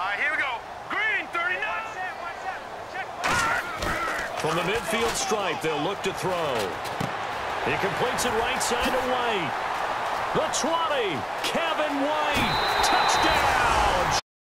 All right, here we go. Green, 39. From the midfield stripe, they'll look to throw. He completes it right side to White. The 20, Kevin